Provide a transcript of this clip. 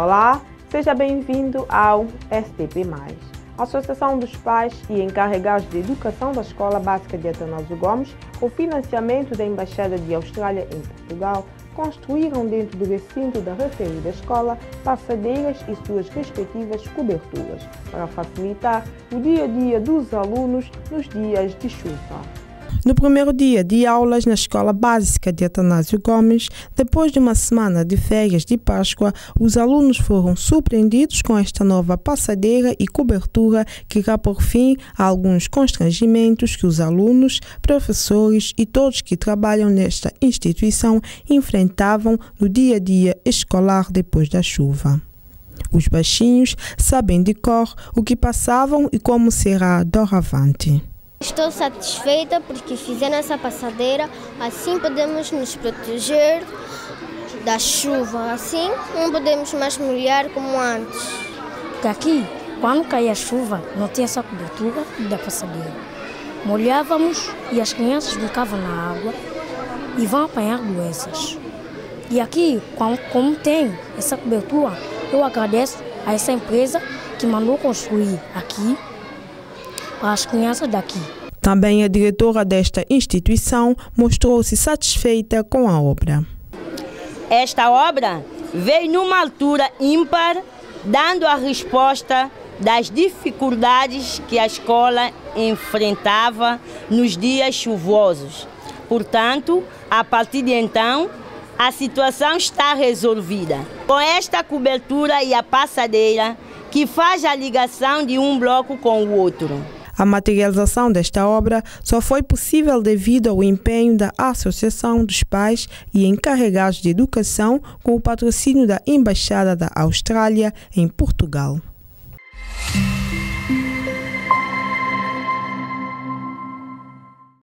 Olá, seja bem-vindo ao STP+. Associação dos Pais e Encarregados de Educação da Escola Básica de Atanásio Gomes, com financiamento da Embaixada de Austrália em Portugal, construíram dentro do recinto da referida escola passadeiras e suas respectivas coberturas, para facilitar o dia a dia dos alunos nos dias de chuva. No primeiro dia de aulas na Escola Básica de Atanásio Gomes, depois de uma semana de férias de Páscoa, os alunos foram surpreendidos com esta nova passadeira e cobertura que irá por fim a alguns constrangimentos que os alunos, professores e todos que trabalham nesta instituição enfrentavam no dia a dia escolar depois da chuva. Os baixinhos sabem de cor o que passavam e como será doravante. Estou satisfeita porque fizeram essa passadeira, assim podemos nos proteger da chuva, assim não podemos mais molhar como antes. Porque aqui, quando caía a chuva, não tinha essa cobertura da passadeira. Molhávamos e as crianças ficavam na água e vão apanhar doenças. E aqui, como tem essa cobertura, eu agradeço a essa empresa que mandou construir aqui para as crianças daqui. Também a diretora desta instituição mostrou-se satisfeita com a obra. Esta obra veio numa altura ímpar, dando a resposta das dificuldades que a escola enfrentava nos dias chuvosos. Portanto, a partir de então, a situação está resolvida. Com esta cobertura e a passadeira que faz a ligação de um bloco com o outro. A materialização desta obra só foi possível devido ao empenho da Associação dos Pais e Encarregados de Educação com o patrocínio da Embaixada da Austrália em Portugal.